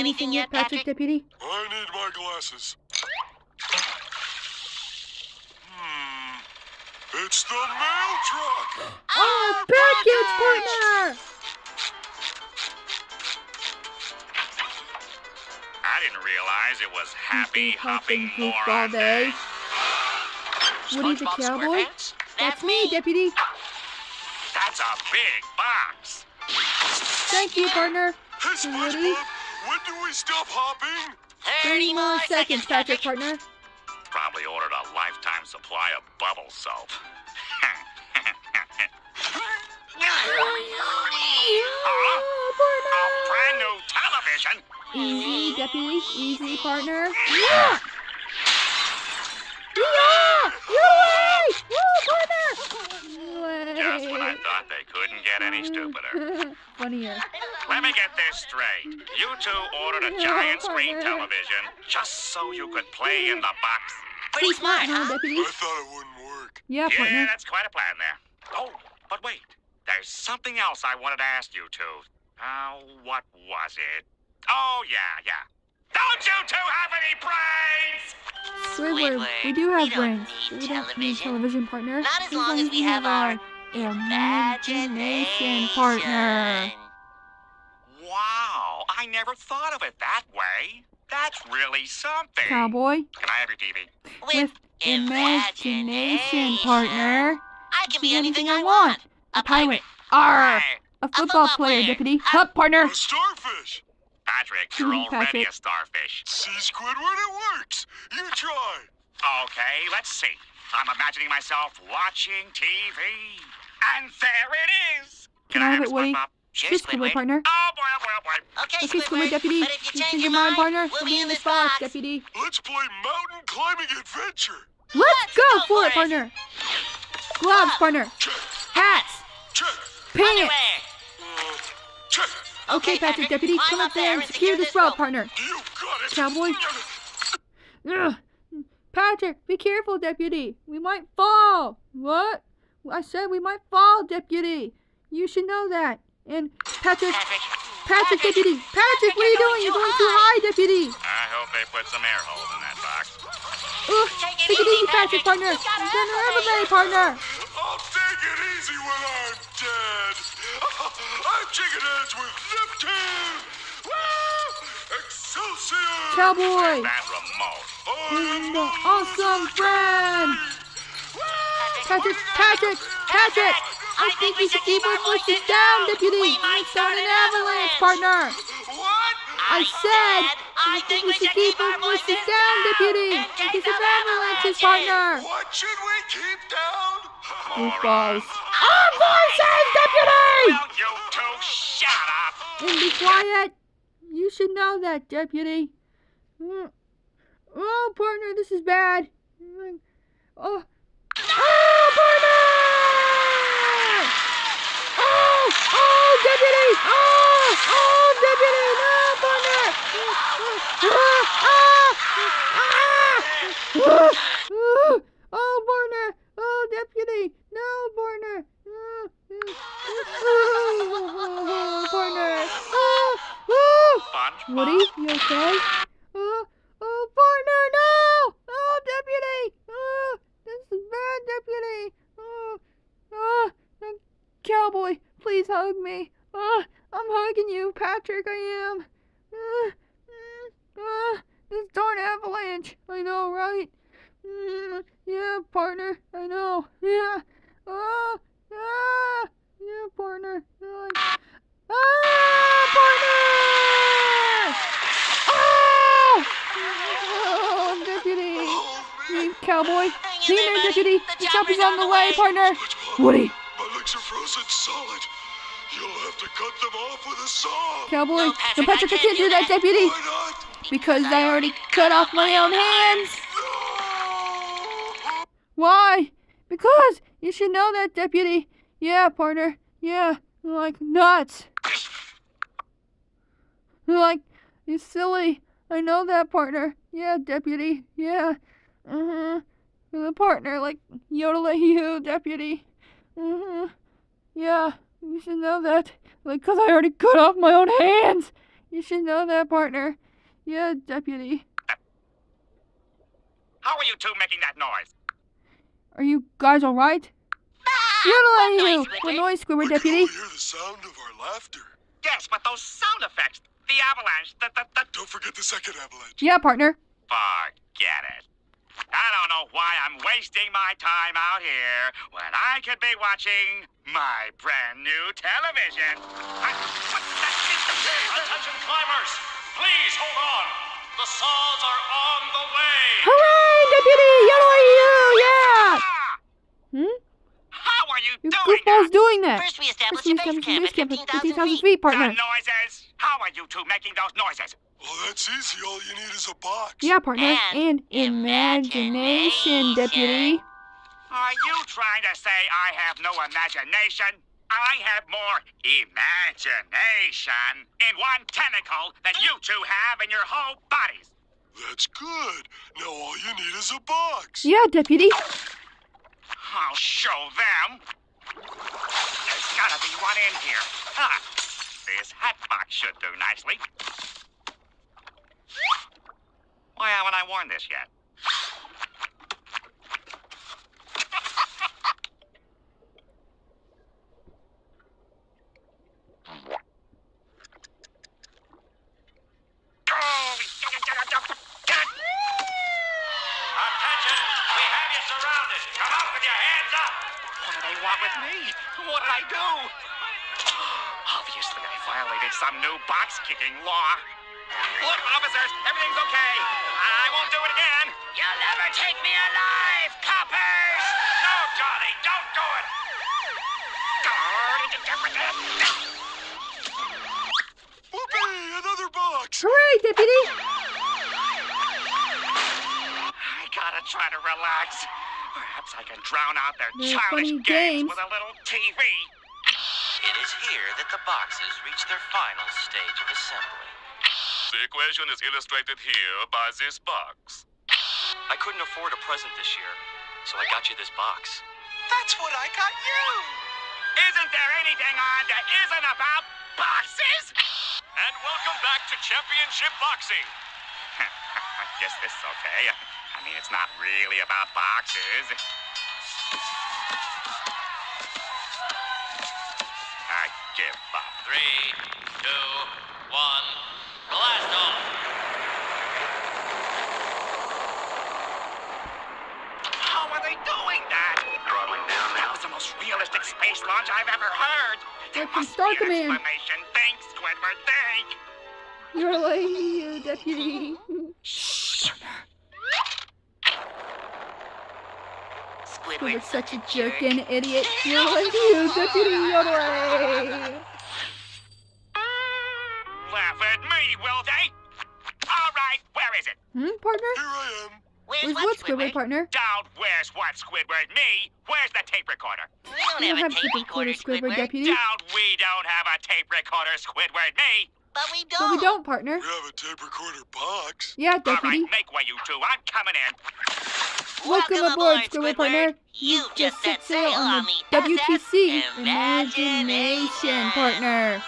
See anything yet, Patrick? Deputy? I need my glasses. Hmm. It's the mail truck! Oh, package, partner! I didn't realize it was happy hopping goofball moron day. day. Woody the cowboy? SquarePants? That's me, Deputy. That's a big box. Thank you, partner. Hey, Woody? SpongeBob, when do we stop hopping? 30 more seconds, Patrick, eh? partner. Probably ordered a lifetime supply of bubble soap. A brand new television? Easy, Deputy. Easy, partner. Yeah! Yeah! Yay! Woo, partner! Just when I thought they couldn't get any stupider. Funnier. Let me get this straight. You two ordered a giant screen television just so you could play in the box. Pretty smart, Huh, huh? Deputy? I thought it wouldn't work. Yeah, Yeah, partner. that's quite a plan there. Oh, but wait. There's something else I wanted to ask you two. Uh, what was it? Oh, yeah, yeah. Don't you two have any brains? Squidward, we do have we don't brains. need We don't need television. television, partner. Not as long as we have our imagination partner. Wow, I never thought of it that way. That's really something. Cowboy Can I have your TV? with imagination partner. I can be Be anything I want. A pirate. Arr! Hey, A football player, deputy. Hup, partner. A starfish! Patrick, you're already Patrick. a starfish. See, Squidward, it works! You try! Okay, let's see. I'm imagining myself watching TV. And there it is. Can I have it, Woody? SpongeBob? Sure, This Squidward, partner. Oh boy, oh boy, oh boy. Okay, Okay, Squidward, Squidward, deputy. But if you You change your mind, partner. we'll be in this box. deputy. Let's play mountain climbing adventure! Let's go go for for it, it. partner. Gloves, partner. Check! Hats. Check! Pants. Underwear. Uh, check! Okay, Patrick, deputy. climb Come up up there and and secure this rope, partner. You got it! Cowboy. Ugh. Patrick, be careful, deputy. We might fall. What? I said we might fall, deputy. You should know that. And Patrick, Patrick. Patrick, deputy. Patrick, what are you doing? You're going too high, deputy. I hope they put some air holes in that box. Ugh. Take it easy, easy, Patrick, Patrick. partner. You gotta You're gonna elevate. elevate, partner. I'll take it easy when I'm dead! I'm chicken heads with Neptune! Woo! Excelsior! Cowboy. That remote. I The the awesome friend. Patrick, Patrick, Patrick. I think we should keep our voices down, deputy. We might start an avalanche, avalanche. partner. What? I said I think we should keep our voices voices down, deputy. in In case case of of avalanches, avalanches. partner. What should we keep down? Goofballs. Our voices, deputy! Will you two shut up? And be quiet. You should know that, deputy. Mm. Oh, partner, this is bad. Mm. Oh, partner! Oh, oh, deputy! Oh, oh, deputy! No, partner! Ah, ah, ah, ah. Oh, partner! Oh, deputy! No, partner! Ah, Oh, partner! Oh, oh. SpongeBob. Woody, you okay? Oh, oh, partner, no! Oh, deputy! Oh, this is bad, deputy! Oh, oh, cowboy, please hug me. Oh, I'm hugging you, Patrick, I am. Mm, uh, this darn avalanche. I know, right? Mm, yeah, partner, I know. Yeah. Oh, ah, yeah, partner. Oh, I- Ah, partner! Oh! Oh, deputy. Hey, cowboy. Hey there, buddy. deputy. The The chopper's chopper's on on the the way, way. partner. Woody. My legs are frozen solid. You'll have to cut them off with a saw. Cowboy. No, No, Patrick, Patrick, I I can't do that, that. deputy. Why not? Because I already cut off my own hands. No! Why? Because you should know that, deputy. Yeah, partner. Yeah, like nuts. Like, you silly. I know that, partner. Yeah, deputy. Yeah. Uh-huh. The partner, like, yodel you, deputy. Uh-huh. Yeah, you should know that. Like, 'cause I already cut off my own hands. You should know that, partner. Yeah, deputy. How are you two making that noise? Are you guys all right? Ah, Yodeling what you! noise, What Squidward? We deputy? all hear the sound of our laughter. Yes, but those sound effects, the avalanche, the, the, the... Don't forget the second avalanche. Yeah, partner. Forget it. I don't know why I'm wasting my time out here when I could be watching my brand new television. I, what Attention climbers, please hold on. The saws are on the way. Hooray, deputy! Yodeling you! Yeah! Ah! Hmm? How are you Your doing goofball's that? doing that. First we established First we a base camp a at base camp at 15,000 15,000 feet. feet, partner. The noises. How are you two making those noises? Well, that's easy. All you need is a box. Yeah, partner. And And imagination, imagination. deputy. Are you trying to say I have no imagination? I have more imagination in one tentacle than you two have in your whole bodies. That's good. Now all you need is a box. Yeah, deputy. I'll show them. There's gotta be one in here. Ah, this hat box should do nicely. Why haven't I worn this yet? Attention, we have you surrounded. Come out with your hands up. What do they want with me? What did I do? Obviously, I violated some new box kicking law. Look, officers, everything's okay. I won't do it again. You'll never take me alive, coppers! No, Johnny, don't do it. Whoopee! Another box. Hooray, deputy. I gotta try to relax. Perhaps I can drown out their Their childish games games. with a little TV. It is here that the boxes reach their final stage of assembly. The equation is illustrated here by this box. I couldn't afford a present this year, so I got you this box. That's what I got you. Isn't there anything on that isn't about boxes? And welcome back to Championship Boxing. I guess this is okay. I mean, it's not really about boxes. I give up. Three, two, one, blast off! How are they doing that? Throttling down That was the most realistic space launch I've ever heard. There Like from must Star be an Command. explanation. Think, Squidward, think. Yodeling you, deputy. Squidward's Squidward's such a jerk and idiot. Yodeling you, deputy. Laugh at me, will they? All right, where is it? Hmm, partner? Here I am. Where's Where's what, what, Squidward, partner? Don't. Where's what, Squidward? Me? Where's the tape recorder? We don't We have, don't a tape tape recorder, recorder, Squidward, Squidward. deputy. Don't. We don't have a tape recorder, Squidward. Me? But we don't. But we don't, partner. We have a tape recorder box. Yeah, All right, deputy. make way, you two. I'm coming in. Welcome aboard, Squidward, partner. You've just set sail on the WTC SF Imagination, partner.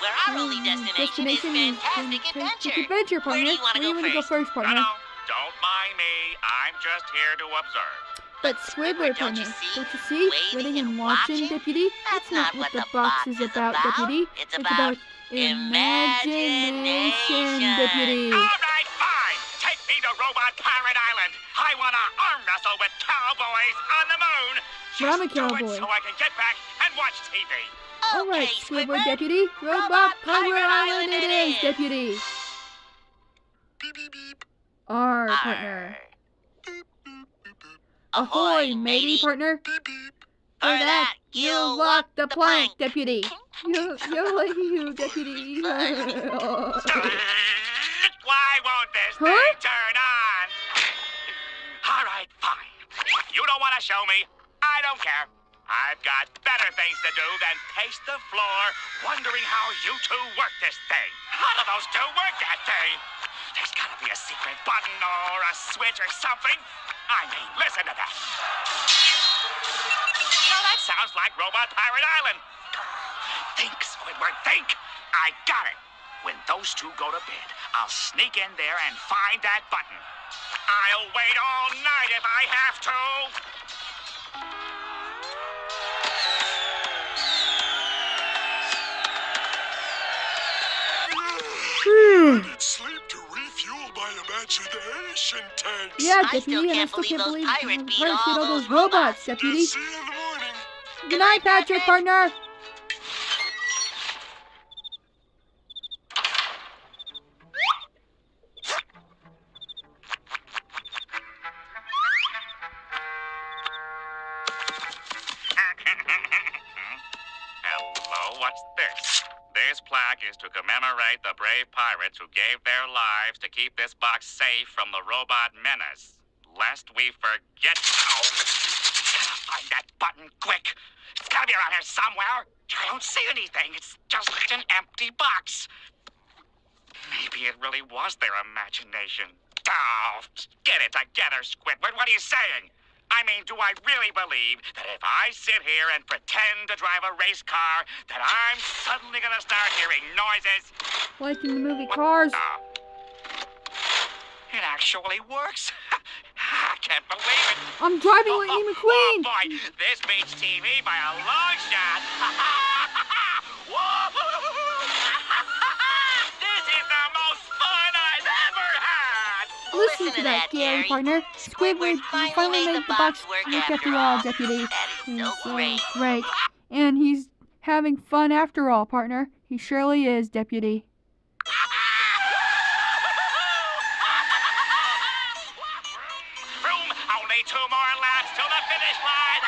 Where our only Hmm, destination, is fantastic adventure. adventure, partner. Where do you wanna go go first, partner? no, don't mind me. I'm just here to observe. But Squidward, don't partner, you see? don't you see? Waiting Waiting and and watching, watching? deputy. That's not what the the box box is is about, about. deputy. It's about imagination, imagination. deputy. All right, fine. Take me to Robot Pirate Island. I want to arm wrestle with cowboys on the moon. But I'm a Just do it cowboy. so I can get back and watch TV. All right, Okay, Squidward, deputy. Robot Pirate Island it is, deputy. Beep, beep, beep. Our partner. Ahoy, matey, partner. Beep, beep. For that, you lock the plank, deputy. You, you're like you, deputy. Why won't this Huh? thing turn on? All right, fine. You don't want to show me. I don't care. I've got better things to do than pace the floor, wondering how you two work this thing. How do those two work that thing? There's got to be a secret button or a switch or something. I mean, listen to that. Now that sounds like Robot Pirate Island. Think, Squidward, think. I got it. When those two go to bed, I'll sneak in there and find that button. I'll wait all night if I have to. Imagination tanks. Yeah, I deputy, still and I still can't those believe pirate the beat pirates beat all all those those robots, robots. deputy. See you in the morning. Good night, Patrick, partner. Is to commemorate the brave pirates who gave their lives to keep this box safe from the robot menace. Lest we forget. Oh, find that button quick. It's gotta be around here somewhere. I don't see anything. It's just an empty box. Maybe it really was their imagination. Oh, get it together, Squidward. What are you saying? I mean, do I really believe that if I sit here and pretend to drive a race car, that I'm suddenly gonna start hearing noises? Like in the movie Cars. Oh. It actually works. I can't believe it. I'm driving Oh, Lightning oh, McQueen. Oh boy, this beats TV by a long shot. Listen to that, Gary, partner. Squidward finally made the box work after all, deputy. That is He's so great. great. And he's having fun after all, partner. He surely is, deputy. Room, only two more laps till the finish line.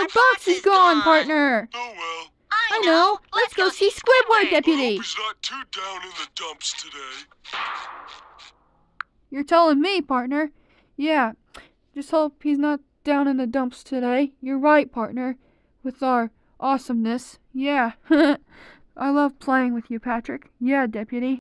Our box is gone, partner. Oh well. I know. Let's go see Squidward, deputy. hope he's not too down in the dumps today. You're telling me, partner. Yeah. Just hope he's not down in the dumps today. You're right, partner. With our awesomeness. Yeah. I love playing with you, Patrick. Yeah, deputy.